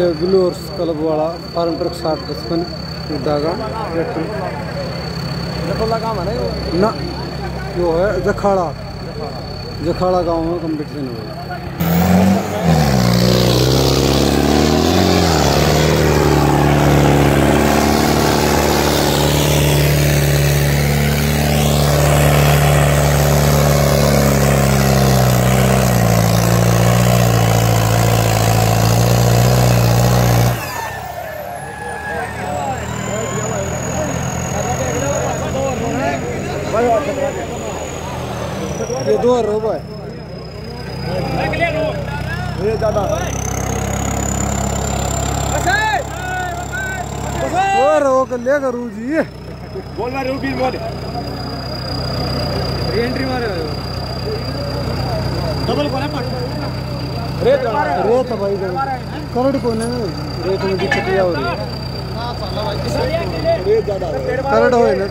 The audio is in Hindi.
ये ब्लूर्स क्लब वाला पारंपरिक साठ पचपन न जो है जखाड़ा। जखाड़ा गाँव में कंपटीशन हुआ ये दो रोबो है। ये दादा वो रोक ले करू जी। बोल मारे रूबी बोल। एंट्री मारे डबल कोने पर रेत रेत भाई करड़ को ने रेत में दिक्कत हो रही है? दादा करड़ होए ना